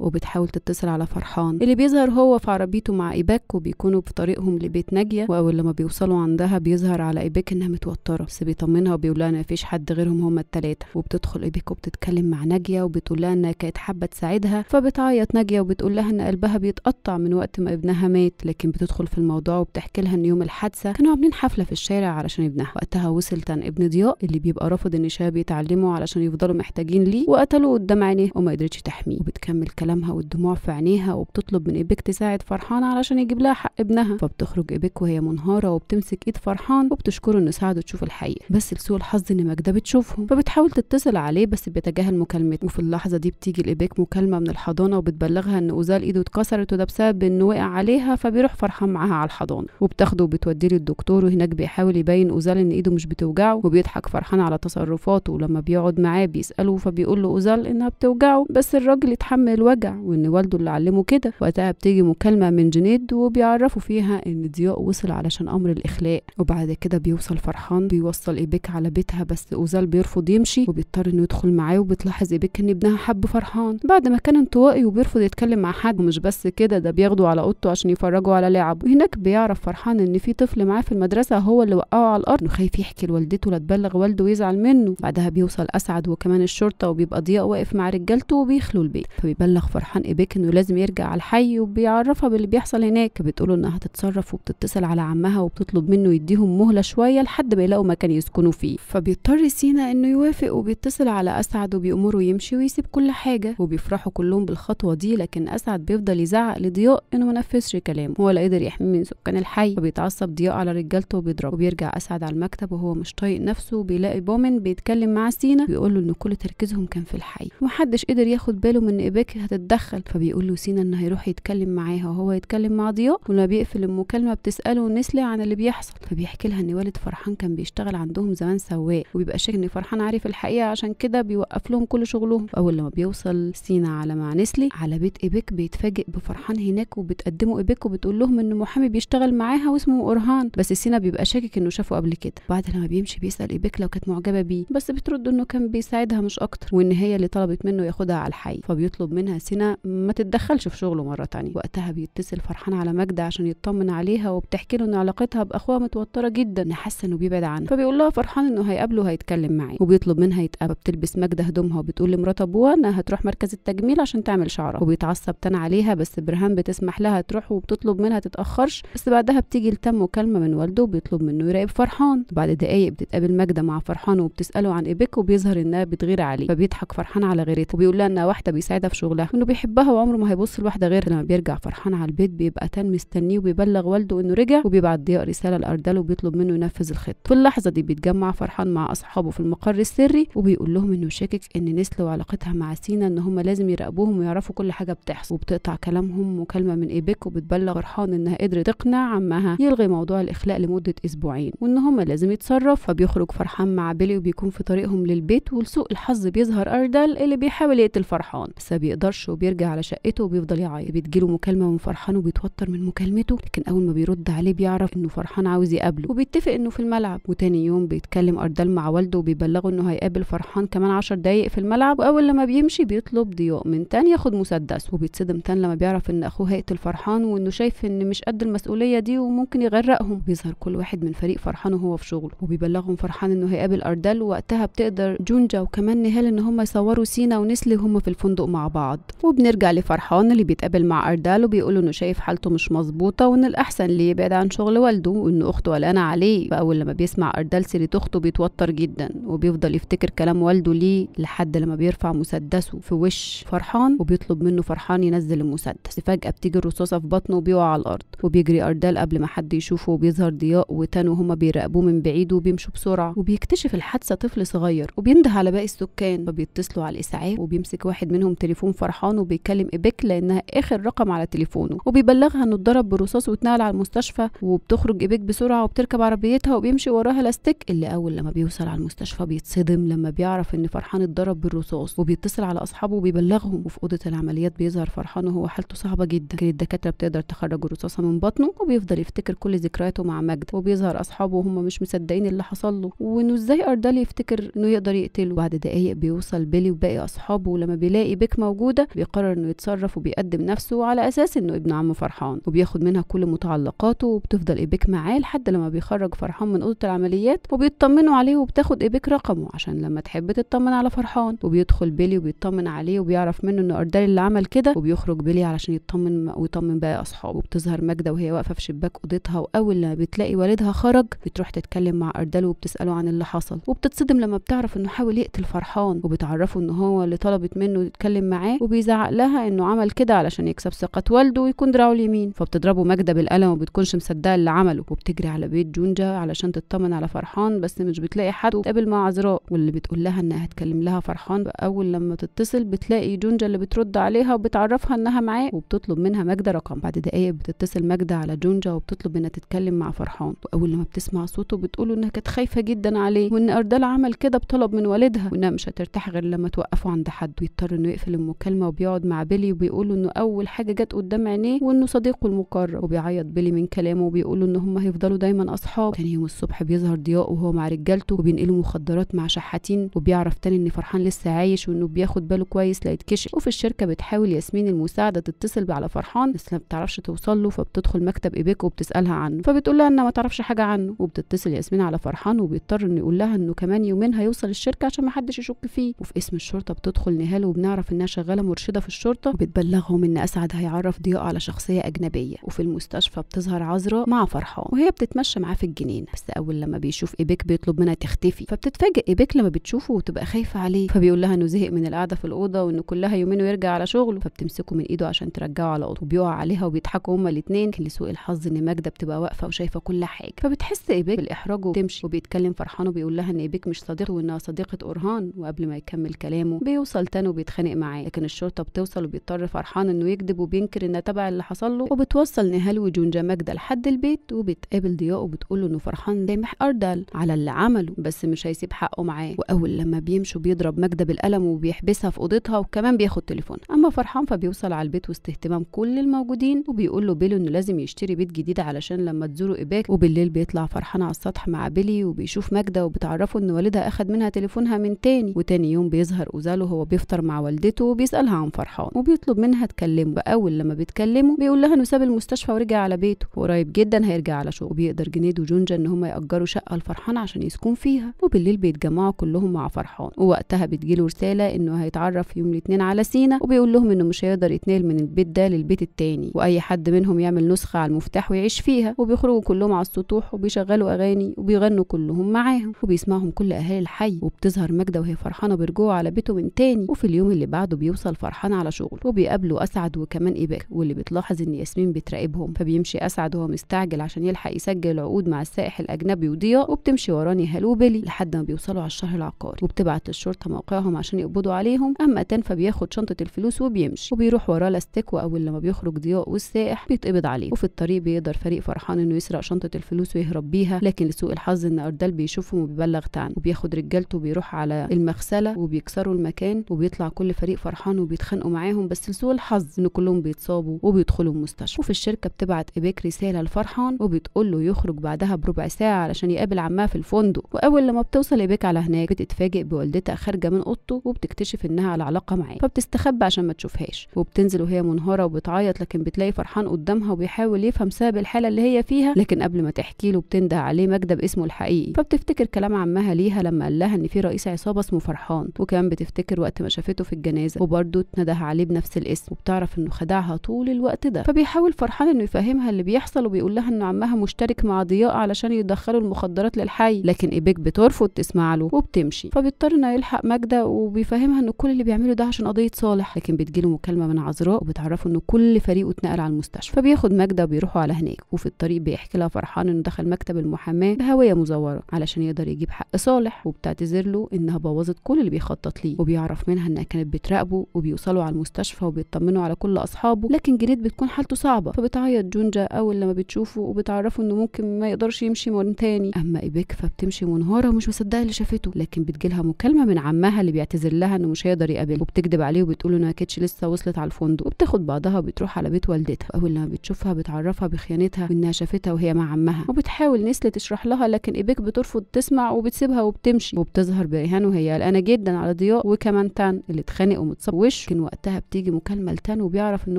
وبتحاول تتصل على فرحان. اللي بيظهر هو في عربيته مع إيباك وبيكونوا في طريقهم لبيت ناجية. وأول لما بيوصلوا عندها بيظهر على إيباك إنها متوترة بس بيطمنها وبيقول لها إن مفيش حد غيرهم هما التلاتة. وبتدخل إيباك وبتتكلم مع ناجية وبتقول لها إنها كانت حابة تساعدها فبتعيط ناجية وبتقول لها إن قلبها بيتقطع من وقت ما ابنها مات. لكن بتدخل في الموضوع وبتحكي لها إن يوم الحادثة كانوا عاملين حفلة في الشارع علشان ابنها. وقتها وصل ابن ضياء اللي بيبقى رافض إن شاب يتعلموا علشان يفضلوا محتاجين ليه وقتلوه قدام عينيه وما قدرتش تحميه. وبتكمل كلامها والدموع في عينيها وبتطلب من إيبك تساعد فرحان علشان يجيب لها حق ابنها. فبتخرج إيبك وهي منهارة وبتمسك إيد فرحان وبتشكره إنه ساعده تشوف الحقيقة. بس لسوء الحظ إن ماجدة بتشوفهم. فبتحاول تتصل عليه بس بيتجاهل مكالمته وفي اللحظة دي بتيجي لإيبك مكالمة من الحضانة وبتبلغها إن أوزال إيده اتكسرت وده بسبب إنه وقع عليها فبيروح فرحان معاها على الحضانة. وبتاخده وبتوديه للدكتور وهناك بيحاول يبين أوزال إن إيده مش بتوجعه وبيضحك فرحان على تصرفاته. ولما بيقعد معاه بيسأله فبيقول له أوزال إنها بتوجعه. بس الراجل يتحمل الوجع وإن والده اللي علمه كده. وقتها بتيجي مكالمة من جنيد وبيعرفوا فيها إن ضياء وصل علشان أمر الإخلاء. وبعد كده بيوصل فرحان بيوصل ايبك على بيتها بس أوزال بيرفض يمشي وبيضطر إنه يدخل معاه وبتلاحظ ايبك إن ابنها حب فرحان. بعد ما كان انطوائي وبيرفض يتكلم مع حد ومش بس كده ده بياخده على أوضته عشان يفرجوا على لعب وهناك بيعرف فرحان إن في طفل معاه في المدرسة هو اللي وقعه على الأرض. وخايف يحكي لوالدته لا تبلغ والده ويزعل منه. بعدها بيوصل أسعد وكمان الشرطة وبيبقى ضياء واقف مع رجالته وبيخلوا البيت. فبيبلغ فرحان ايبك إنه لازم يرجع على الحي وبيعرفها باللي بيحصل هناك. بتقوله إنها هتتصرف وبتتصل على عمها وبتطلب منه يديهم مهلة شوية لحد ما يلاقوا مكان يسكنوا فيه. فبيضطر سينا إنه يوافق وبيتصل على أسعد وبيأمره يمشي ويسيب كل حاجة. وبيفرحوا كلهم بالخطوة دي لكن أسعد بيفضل يزعق لضياء إنه ما نفذش كلامه. هو لا قدر يحميه من سكان الحي. فبيتعصب ضياء على رجالته وبيضربه. وبيرجع أسعد على المكتب وهو مش طايق نفسه. وبيلاقي بومن بيتكلم مع سينا بيقول له إن كل تركيزهم كان في الحي. ومحدش قدر ياخد باله من إيباك هتتدخل. فبيقول له سينا إنه هيروح يتكلم معاها وهو يتكلم مع ضياء ولما بيقفل المكالمة بتسأله نسلي عن اللي بيحصل. فبيحكي لها إن والد فرحان كان بيشتغل عندهم زمان سواق وبيبقى شاك إن فرحان عارف الحقيقة عشان كده بيوقف لهم كل شغلهم. اول لما بيوصل سينا على مع نسلي على بيت ايبك بيتفاجئ بفرحان هناك وبتقدمه ايبك وبتقول لهم إن محامي بيشتغل معاها واسمه أورهان. بس سينا بيبقى شاكك إنه شافه قبل كده. بعد لما بيمشي بيسأل ايبك لو كانت معجبة بيه. بس بترد إنه كان بيساعدها مش أكتر وإن هي اللي طلبت منه ياخدها على الحي. فبيطلب منها سينا ما تتدخلش في شغله مرة تانية. وقتها بيتصل فرحان على ماجده عشان يطمن عليها وبتحكي له إن علاقتها بأخوها متوترة جدا. إن حاسه إنه بيبعد عنها. فبيقول لها فرحان إنه هيقابله وهيتكلم معاه. وبيطلب منها يتقابل بتلبس ماجده هدومها وبتقول لمرات أبوها إنها هتروح مركز التجميل عشان تعمل شعرها. وبيتعصب تاني عليها بس برهان بتسمح لها تروح وبتطلب منها تتأخرش. بس بعدها بتيجي لتم مكالمه من والده وبيطلب منه يراقب فرحان. بعد دقايق بتتقابل ماجده مع فرحان وبتسأله عن ايبك وبيظهر إنها بتغير عليه فبيضحك فرحان على غيرته وبيقول لها إنها واحدة بيساعدها في شغلها وانه بيحبها وعمره ما هيبص لواحدة غيرها لما بيرجع فرحان على البيت بيبقى تان مستنيه وبيبلغ والده إنه رجع وبيبعت ضياء رسالة لأردال وبيطلب منه ينفذ الخطة. في اللحظة دي بيتجمع فرحان مع أصحابه في المقر السري وبيقول لهم إنه شاكك إن نسل وعلاقتها مع سينا إن هم لازم يراقبوهم ويعرفوا كل حاجة بتحصل. وبتقطع كلامهم مكالمة من ايبك وبتبلغ فرحان إنها قدرت تقنع عمها يلغي موضوع الإخلاء لمدة أسبوعين وإن هم لازم يتصرف فبيخرج فرحان مع بيلي وبيكون في طريقهم للبيت ولسوء الحظ بيظهر اردال اللي بيحاول يقتل فرحان. بس ما بيقدرش وبيرجع على شقته وبيفضل يعيط. بتجيله مكالمة من فرحان وبيتوتر من مكالمته لكن أول ما بيرد عليه بيعرف إنه فرحان عاوز يقابله وبيتفق إنه في الملعب. وتاني يوم بيتكلم اردال مع والده وبيبلغه إنه هيقابل فرحان كمان عشر دقايق في الملعب. وأول لما بيمشي بيطلب ضياء من تاني ياخد مسدس. وبيتصدم تاني لما بيعرف إن أخوه هيقتل فرحان وإنه شايف إن مش قد المسؤولية دي وممكن يغرقهم. بيظهر كل واحد من فريق فرحان وهو في شغله. وبيبلغهم فرحان إنه هيقابل اردال وقتها بتقدر جونجا وكمان نهال إن هم يصوروا سينا ونسلي وهم في الفندق مع بعض. وبنرجع لفرحان اللي بيتقابل مع أردال وبيقول إنه شايف حالته مش مظبوطة وإن الأحسن ليه يبعد عن شغل والده وان أخته قلقانة عليه. فأول لما بيسمع أردال سيرة أخته بيتوتر جدا وبيفضل يفتكر كلام والده ليه لحد لما بيرفع مسدسه في وش فرحان وبيطلب منه فرحان ينزل المسدس. فجأة بتيجي الرصاصة في بطنه وبيقع على الأرض وبيجري أردال قبل ما حد يشوفه وبيظهر ضياء وتان وهما بيراقبوه من بعيد وبيمشوا بسرعة. وبيكتشف الحادثة طفل صغير وبينده على باقي السكان. فبيتصلوا على الإسعاف وبيمسك واحد منهم تليفون فرحان وبيكلم ايبك لأنها آخر رقم على تليفونه. وبيبلغها إنه اتضرب برصاص واتنقل على المستشفى. وبتخرج ايبك بسرعة وبتركب عربيتها وبيمشي وراها لاستيك. اللي أول لما بيوصل على المستشفى بيتصدم لما بيعرف إن فرحان اتضرب بالرصاص. وبيتصل على أصحابه وبيبلغهم. وفي أوضة العمليات بيظهر فرحان وهو حالته صعبة جدا. كان الدكاترة بتقدر تخرج الرصاصة من بطنه وبيفضل يفتكر كل ذكرياته مع مجد. وبيظهر أصحابه وهم مش مصدقين اللي حصل له. وإنه إزاي اردال يفتكر إنه يقدر يقتله. بعد دقايق بيوصل بيلي وباقي أصحابه ولما بيلاقي بيك موجودة بيقرر إنه يتصرف وبيقدم نفسه على أساس إنه ابن عمه فرحان وبياخد منها كل متعلقاته وبتفضل ايبك معاه لحد لما بيخرج فرحان من أوضة العمليات وبيطمنوا عليه وبتاخد ايبك رقمه عشان لما تحب تطمن على فرحان. وبيدخل بيلي وبيطمن عليه وبيعرف منه إنه اردال اللي عمل كده وبيخرج بيلي علشان يطمن ويطمن باقي أصحابه. وبتظهر ماجدة وهي واقفة في شباك أوضتها وأول لما بتلاقي والدها خرج بتروح تتكلم مع اردال وبتسأله عن اللي حصل وبتتصدم لما بتعرف إنه حاول يقتل فرحان وبتعرفه ان هو اللي طلبت منه يتكلم معاه وبيزعق لها إنه عمل كده علشان يكسب ثقة والده ويكون دراعه اليمين. فبتضربه ماجده بالقلم وبتكونش مصدقة اللي عمله وبتجري على بيت جونجا علشان تطمن على فرحان بس مش بتلاقي حد. وتقابل مع عذراء واللي بتقول لها إنها هتكلم لها فرحان اول لما تتصل بتلاقي جونجا اللي بترد عليها وبتعرفها إنها معاه. وبتطلب منها ماجده رقم. بعد دقايق بتتصل ماجده على جونجا وبتطلب إنها تتكلم مع فرحان. وأول لما بتسمع صوته بتقول إنها كانت خايفة جدا عليه وإن اردال عمل كده بطلب من والدها. وانها مش هترتاح غير لما توقفوا عند حد ويضطر إنه يقفل المكالمة وبيقعد مع بيلي وبيقول إنه أول حاجة جت قدام عينيه وإنه صديقه المقرب. وبيعيط بيلي من كلامه وبيقول إن هم هيفضلوا دايما أصحاب. تاني يوم الصبح بيظهر ضياء وهو مع رجالته وبينقلوا مخدرات مع شحاتين وبيعرف تاني إن فرحان لسه عايش وإنه بياخد باله كويس لا يتكشف وفي الشركة بتحاول ياسمين المساعدة تتصل على فرحان بس ما بتعرفش توصل له فبتدخل مكتب إيبيك وبتسألها عنه. فبتقول لها إنها ما تعرفش حاجة عنه. وبتتصل ياسمين على فرحان وبيضطر إنه يقول لها إنه كمان يومين هيوصل الشركة عشان ما حدش يشك فيه. وفي اسم الشرطة بتدخل نهال وبنعرف إنها شغالة مرشدة في الشرطة وبتبلغهم إن أسعد هيعرف ضياء على شخصية أجنبية. وفي المستشفى بتظهر عذراء مع فرحان وهي بتتمشى معاه في الجنينة. بس أول لما بيشوف ايبيك بيطلب منها تختفي. فبتتفاجئ ايبيك لما بتشوفه وتبقى خايفة عليه. فبيقول لها إنه زهق من القعدة في الأوضة وإنه كلها يومين ويرجع على شغله. فبتمسكه من إيده عشان ترجعه على أوضته. وبيقع عليها وبيضحكوا هما الاثنين لسوء الحظ إن ماجدة بتبقى واقفة وشايفة كل حاجة. فبتحس ايبيك بالإحراج وبتمشي. وبيتكلم فرحان وبيقول لها إن ايبيك مش صديقته وانها صديقة أورهان وقبل ما يكمل كلامه بيوصل تان وبيتخانق معاه لكن الشرطة بتوصل وبيضطر فرحان إنه يكذب وبينكر إنها تبع اللي حصل له وبتوصل نهال وجونجا ماجده لحد البيت وبتقابل ضياء وبتقول له إنه فرحان سامح أردال على اللي عمله بس مش هيسيب حقه معاه. وأول لما بيمشوا بيضرب ماجده بالقلم وبيحبسها في أوضتها وكمان بياخد تليفونها. أما فرحان فبيوصل على البيت وسط اهتمام كل الموجودين وبيقول له بيلو إنه لازم يشتري بيت جديد علشان لما تزوره إيباك وبالليل بيطلع فرحان على السطح مع بيلي وبيشوف ماجدة وبتعرفه إن والدها اخد منها تليفونها من تاني وتاني يوم بيظهر أوزال وهو بيفطر مع والدته وبيسألها عن فرحان وبيطلب منها تكلمه. واول لما بيتكلموا بيقول لها إنه ساب المستشفى ورجع على بيته. وقريب جدا هيرجع على شغله. وبيقدر جنيد وجونجا إن هم يأجروا شقة لفرحان عشان يسكن فيها. وبالليل بيتجمعوا كلهم مع فرحان. ووقتها بتجيله رسالة إنه هيتعرف يوم الاثنين على سينا وبيقول لهم إنه مش هيقدر يتنقل من البيت ده للبيت التاني. وأي حد منهم يعمل نسخة على المفتاح ويعيش فيها. وبيخرجوا كلهم على السطوح وبيشغلوا أغاني وبيغنوا كلهم معاهم. وبيسمعهم كل اهالي الحي وبتظهر ماجدة وهي فرحانة برجوعه على بيته من تاني وفي اليوم اللي بعده بيوصل فرحان على شغل وبيقابلوا أسعد وكمان ايباك واللي بتلاحظ إن ياسمين بتراقبهم فبيمشي أسعد وهو مستعجل عشان يلحق يسجل العقود مع السائح الأجنبي وضياء وبتمشي وراه نهال وبيلي لحد ما بيوصلوا على الشهر العقاري وبتبعت الشرطة موقعهم عشان يقبضوا عليهم أما تان فبياخد شنطة الفلوس وبيمشي وبيروح وراه لاستيك واول لما بيخرج ضياء والسائح بيتقبض عليه وفي الطريق بيقدر فريق فرحان إنه يسرق شنطة الفلوس ويهرب بيها لكن لسوء الحظ إن أردال بيشوفهم وبيبلغ تان وبياخد رجالته وبيروح على المغسلة وبيكسروا المكان وبيطلع كل فريق فرحان وبيتخانقوا معاهم بس لسوء الحظ إن كلهم بيتصابوا وبيدخلوا المستشفى. وفي الشركة بتبعت ايبيك رسالة لفرحان وبتقول له يخرج بعدها بربع ساعة علشان يقابل عمها في الفندق. وأول لما بتوصل ايبيك على هناك بتتفاجئ بوالدتها خارجة من أوضته وبتكتشف إنها على علاقة معاه فبتستخبى عشان ما تشوفهاش. وبتنزل وهي منهارة وبتعيط لكن بتلاقي فرحان قدامها وبيحاول يفهم سبب الحالة اللي هي فيها لكن قبل ما تحكي له بتنده عليه ماجده باسمه الحقيقي. فبتفتكر كلام عمها ليها لما قال لها إن في رئيس عصابة اسمه فرحان وكمان بتفتكر وقت ما شافته في الجنازة وبرده اتنده عليه بنفس الاسم وبتعرف إنه خدعها طول الوقت ده. فبيحاول فرحان إنه يفهمها اللي بيحصل وبيقول لها إنه عمها مشترك مع ضياء علشان يدخلوا المخدرات للحي لكن ايبيك بترفض تسمع له وبتمشي. فبيضطر إنه يلحق ماجده وبيفهمها إنه كل اللي بيعمله ده عشان قضية صالح لكن بتجيله مكالمة من عذراء وبتعرفه إنه كل فريقه اتنقل على المستشفى. فبياخد ماجده وبيروحوا على هناك وفي الطريق بيحكي لها فرحان إنه دخل مكتب المحاماة بهوية مزورة علشان يقدر يجيب حق صالح. وبتعتذر له إنها بوظت كل اللي بيخطط ليه وبيعرف منها إنها كانت بتراقبه وبيوصلوا على المستشفى وبيطمنوا على كل أصحابه لكن جنيد بتكون حالته صعبة فبتعيط جونجا أول لما بتشوفه وبتعرفه إنه ممكن ما يقدرش يمشي من تاني. أما إيبيك فبتمشي منهاره ومش مصدقة اللي شافته لكن بتجيلها مكالمة من عمها اللي بيعتذر لها إنه مش هيقدر يقابله وبتكذب عليه وبتقول إنها كانتش لسه وصلت على الفندق وبتاخد بعضها وبتروح على بيت والدتها. أول لما بتشوفها بتعرفها بخيانتها وانها شافتها وهي مع عمها وبتحاول نسل تشرح لها لكن إيبيك بترفض تسمع وبتسيبها وبتمشي. وبتمشي وبتظهر بريهان وهي قلقانة جدا على ضياء وكمان تان اللي اتخانق ومتصاب وش لكن وقتها بتيجي مكالمة لتان وبيعرف إن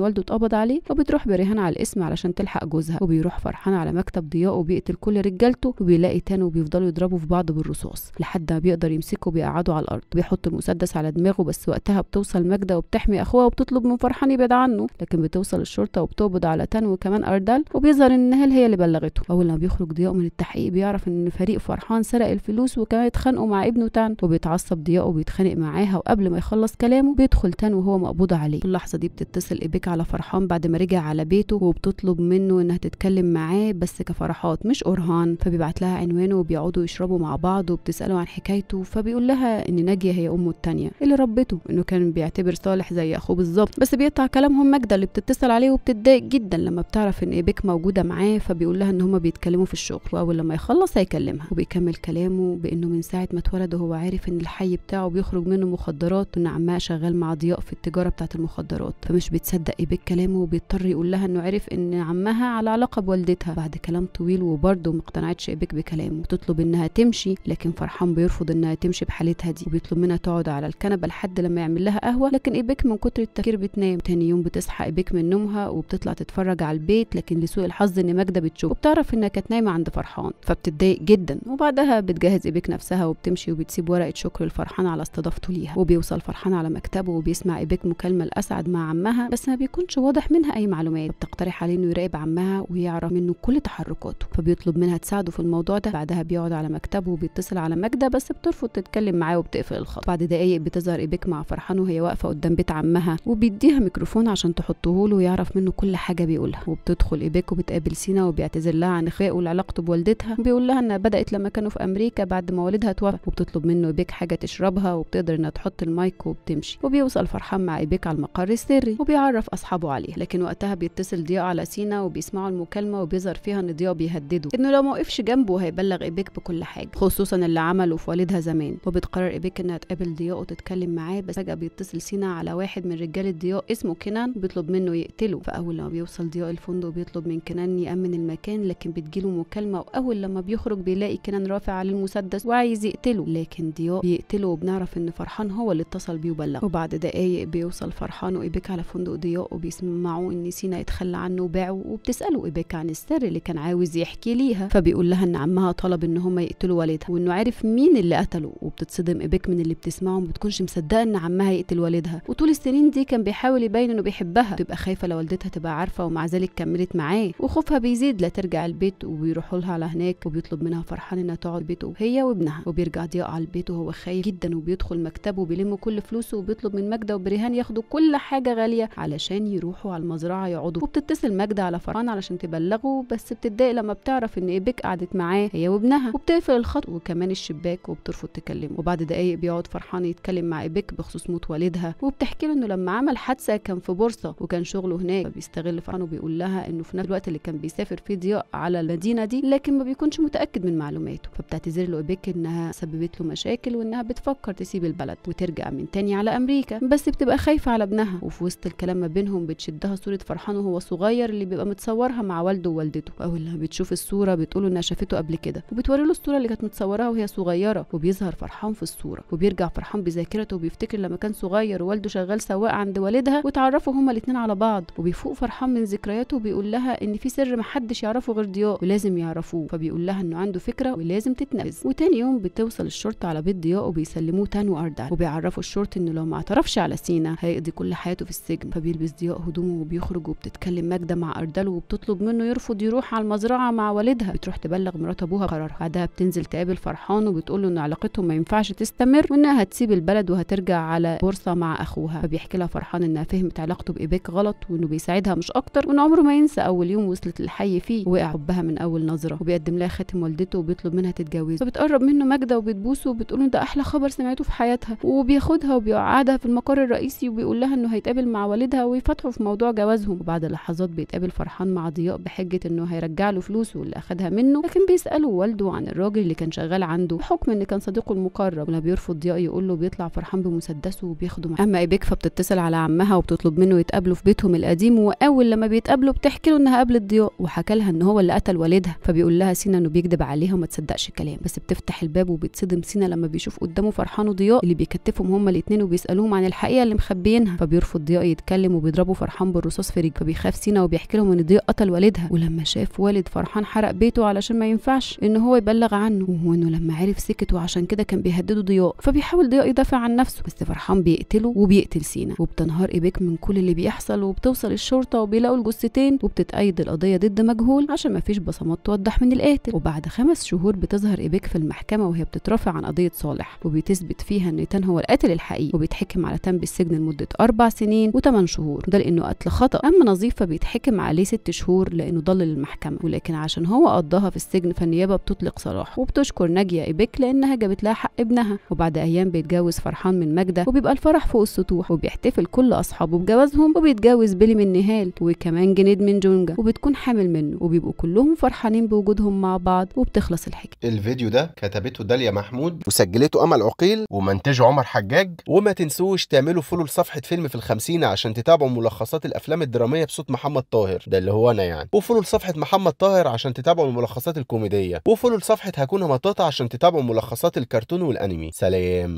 والده اتقبض عليه وبتروح بريهان على الاسم علشان تلحق جوزها وبيروح فرحان على مكتب ضياء وبيقتل كل رجالته وبيلاقي تان وبيفضلوا يضربوا في بعض بالرصاص. لحد ما بيقدر يمسكه وبيقعده على الأرض بيحط المسدس على دماغه بس وقتها بتوصل ماجدة وبتحمي أخوها وبتطلب من فرحان يبعد عنه لكن بتوصل الشرطة وبتقبض على تان وكمان أردال وبيظهر إن هي اللي بلغته. أول ما بيخرج ضياء من التحقيق بيعرف إن فريق فرحان سرق الفلوس وكمان اتخانقوا مع ابنه تان وبيتعصب ضياء وبيتخانق معاها وقبل ما يخلص كلامه بيدخل تان وهو مقبوض عليه. في اللحظة دي بتتصل إيبيك على فرحان بعد ما رجع على بيته وبتطلب منه إنها تتكلم معاه بس كفرحان مش أورهان فبيبعت لها عنوانه وبيقعدوا يشربوا مع بعض وبتسأله عن حكايته فبيقول لها إن ناجية هي أمه التانية اللي ربته إنه كان بيعتبر صالح زي أخوه بالظبط. بس بيقطع كلامهم ماجده اللي بتتصل عليه وبتتضايق جدا لما بتعرف إن إيبيك موجودة معاه فبيقول لها إن هما بيتكلموا في الشغل وأول لما يخلص هيكلمها. وبيكمل كلامه بإنه من ساعة ما اتولد وهو عارف إن الحي بتاعه بيخرج منه مخدرات وان عمها شغال مع ضياء في التجارة بتاعة المخدرات. فمش بتصدق ايبيك كلامه وبيضطر يقول لها إنه عرف إن عمها على علاقة بوالدتها. بعد كلام طويل وبرضه ما اقتنعتش ايبيك بكلامه. بتطلب إنها تمشي لكن فرحان بيرفض إنها تمشي بحالتها دي. وبيطلب منها تقعد على الكنبة لحد لما يعمل لها قهوة لكن ايبيك من كتر التفكير بتنام. تاني يوم بتصحى ايبيك من نومها وبتطلع تتفرج على البيت لكن لسوء الحظ إن ماجدة بتشوف وبتعرف إنها كانت نايمة عند فرحان فبتتضايق جدا. وبعدها بتجهز ايبيك نفسها وبتمشي وبتسيب ورقة شكر لفرحان على استضافته ليها. وبيوصل فرحان على مكتبه وبيسمع ايبيك مكالمة لأسعد مع عمها بس ما بيكونش واضح منها أي معلومات. بتقترح عليه إنه يراقب عمها ويعرف منه كل تحركاته. فبيطلب منها تساعده في الموضوع ده. بعدها بيقعد على مكتبه وبيتصل على ماجده بس بترفض تتكلم معاه وبتقفل الخط. بعد دقايق بتظهر ايبيك مع فرحان وهي واقفة قدام بيت عمها وبيديها ميكروفون عشان تحطه له ويعرف منه كل حاجة بيقولها. وبتدخل ايبيك وبتقابل سينا وبيعتذر لها عن اخفائه لعلاقته بوالدتها. وبيقول لها إنها بدأت لما كانوا في أمريكا بعد ما والدها توفى وبتطلب منه إيبيك حاجة تشربها وبتقدر إنها تحط المايك وبتمشي. وبيوصل فرحان مع إيبيك على المقر السري وبيعرف أصحابه عليه لكن وقتها بيتصل ضياء على سينا وبيسمعوا المكالمة وبيظهر فيها إن ضياء بيهدده إنه لو ما وقفش جنبه هيبلغ إيبيك بكل حاجة خصوصا اللي عمله في والدها زمان. وبتقرر إيبيك إنها تقابل ضياء وتتكلم معاه بس فجأة بيتصل سينا على واحد من رجاله ضياء اسمه كنان وبيطلب منه يقتله. فأول لما بيوصل ضياء الفندق بيطلب من كنان يأمن المكان لكن بتجيله مكالمة وأول لما بيخرج بيلاقي كنان رافع عليه المسدس وعايز يقتله. لكن ضياء بيقتله وبنعرف إن فرحان هو اللي اتصل بيه وبلغه. وبعد دقايق بيوصل فرحان وإيبيك على فندق ضياء وبيسمعوه إن سينا يتخلى عنه وباعه وبتسأله إيبيك عن السر اللي كان عاوز يحكي ليها. فبيقول لها إن عمها طلب إن هم يقتلوا والدها وإنه عارف مين اللي قتله. وبتتصدم إيبيك من اللي بتسمعه وما بتكونش مصدقة إن عمها يقتل والدها. وطول السنين دي كان بيحاول يبين إنه بيحبها. تبقى خايفة لو والدتها تبقى عارفة ومع ذلك كملت معاه. وخوفها بيزيد لا ترجع البيت وبيروحوا لها على هناك. وبيطلب منها فرحان إنها تقعد بيته هي وابنها. وبيرجع ضياء على البيت وهو خايف جدا وبيدخل مكتبه وبيلم كل فلوسه وبيطلب من ماجده وبريهان ياخدوا كل حاجة غالية علشان يروحوا على المزرعة يقعدوا. وبتتصل ماجده على فرحان علشان تبلغه بس بتتضايق لما بتعرف إن ايبيك قعدت معاه هي وابنها. وبتقفل الخط وكمان الشباك وبترفض تكلمه. وبعد دقايق بيقعد فرحان يتكلم مع ايبيك بخصوص موت والدها. وبتحكي له إنه لما عمل حادثة كان في بورصة وكان شغله هناك. فبيستغل فرحان وبيقول لها إنه في نفس الوقت اللي كان بيسافر فيه ضياء على المدينة دي لكن ما بيكونش متأكد من معلوماته. فبتعتذر له ايبيك إنها سببت له مشاكل وإنها بتفكر تسيب البلد وترجع من تاني على أمريكا بس بتبقى خايفة على ابنها. وفي وسط الكلام ما بينهم بتشدها صورة فرحان وهو صغير اللي بيبقى متصورها مع والده ووالدته. اول لما بتشوف الصورة بتقول إنها شافته قبل كده. وبتوري له الصورة اللي كانت متصوراها وهي صغيرة. وبيظهر فرحان في الصورة. وبيرجع فرحان بذاكرته وبيفتكر لما كان صغير ووالده شغال سواق عند والدها وتعرفوا هما الاثنين على بعض. وبيفوق فرحان من ذكرياته وبيقول لها إن في سر محدش يعرفه غير ضياء ولازم يعرفوه. فبيقول لها إنه عنده فكرة ولازم تتنفذ. وتاني يوم بتوصل الشرطة على بيت ضياء وبيسلموه تان واردال وبيعرفوا الشرطي إنه لو ما اعترفش على سينا هيقضي كل حياته في السجن. فبيلبس ضياء هدومه وبيخرج وبتتكلم ماجدة مع اردال وبتطلب منه يرفض يروح على المزرعة مع والدها. بتروح تبلغ مرات أبوها قرارها. بعدها بتنزل تقابل فرحان وبتقول له إن علاقتهم ما ينفعش تستمر وإنها هتسيب البلد وهترجع على بورصة مع أخوها. فبيحكي لها فرحان إنها فهمت علاقته بايبيك غلط وإنه بيساعدها مش أكتر وإن عمره ما ينسى أول يوم وصلت للحي فيه. ووقع حبها من أول نظرة. وبيقدم لها خاتم والدته وبيطلب منها تتجوزه. فبتقرب منه ماجده وبتبوسه وبتقول ده أحلى خبر سمعته في حياتها. وبياخدها وبيقعدها في المقر الرئيسي وبيقول لها إنه هيتقابل مع والدها ويفتحوا في موضوع جوازهم. وبعد لحظات بيتقابل فرحان مع ضياء بحجة إنه هيرجع له فلوسه اللي أخدها منه. لكن بيسأله والده عن الراجل اللي كان شغال عنده بحكم إن كان صديقه المقرب. ولما بيرفض ضياء يقول له بيطلع فرحان بمسدسه وبياخده معاه. أما ايبيك فبتتصل على عمها وبتطلب منه يتقابلوا في بيتهم القديم. وأول لما بيتقابلوا بتحكي له إنها قابلت ضياء. وحكى لها إن هو اللي قتل والدها. فبيقول لها سينا إنه بيكذب عليها وما تصدقش الكلام. بس بتفتح الباب الباب وبتصدم سينا لما بيشوف قدامه فرحان وضياء اللي بيكتفهم هما الاتنين وبيسألوهم عن الحقيقة اللي مخبيينها. فبيرفض ضياء يتكلم وبيضربوا فرحان بالرصاص في رجله. فبيخاف سينا وبيحكي لهم إن ضياء قتل والدها. ولما شاف والد فرحان حرق بيته علشان ما ينفعش إن هو يبلغ عنه. وانه لما عرف سكت وعشان كده كان بيهدده ضياء. فبيحاول ضياء يدافع عن نفسه. بس فرحان بيقتله وبيقتل سينا. وبتنهار إيبك من كل اللي بيحصل. وبتوصل الشرطة وبيلاقوا الجثتين. وبتتأيد القضية ضد مجهول عشان ما فيش بصمات توضح من القاتل. وبعد خمس شهور بتظهر إيبك في المحكمة وهي بتترافع عن قضية صالح وبتثبت فيها إن تان هو القاتل الحقيقي وبيتحكم على تان بالسجن لمدة أربع سنين وثمان شهور. ده لأنه قتل خطأ. أما نظيف فبيتحكم عليه ست شهور لأنه ضل للمحكمة. ولكن عشان هو قضاها في السجن فالنيابة بتطلق سراحه وبتشكر ناجية إيبك لأنها جابت لها حق ابنها. وبعد أيام بيتجوز فرحان من ماجدة وبيبقى الفرح فوق السطوح وبيحتفل كل أصحابه بجوازهم وبيتجوز بيلي من نهال وكمان جنيد من جونجا وبتكون حامل منه. وبيبقوا كلهم فرحانين بوجودهم مع بعض وبتخلص الحكاية. الفيديو ده كتبته داليا محمود. وسجلته أمل عقيل. ومنتجه عمر حجاج. وما تنسوش تعملوا فولو لصفحة فيلم في الخمسين عشان تتابعوا ملخصات الأفلام الدرامية بصوت محمد طاهر. ده اللي هو أنا يعني. وفولو لصفحة محمد طاهر عشان تتابعوا الملخصات الكوميدية. وفولو لصفحة هكون مطاطا عشان تتابعوا ملخصات الكرتون والأنمي. سلام.